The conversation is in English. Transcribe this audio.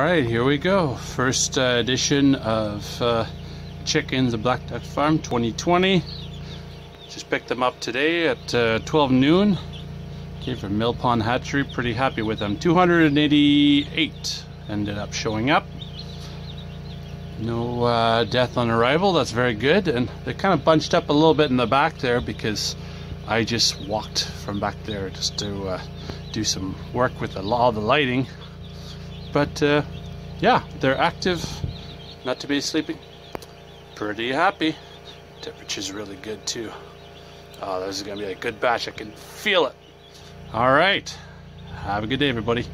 All right, here we go. First uh, edition of uh, Chickens of Black Duck Farm 2020. Just picked them up today at uh, 12 noon. Came from Mill Pond Hatchery. Pretty happy with them. 288 ended up showing up. No uh, death on arrival. That's very good. And they're kind of bunched up a little bit in the back there because I just walked from back there just to uh, do some work with the, all the lighting. But uh, yeah, they're active. Not to be sleeping. Pretty happy. Temperature's really good too. Oh, this is gonna be a good batch. I can feel it. All right. Have a good day, everybody.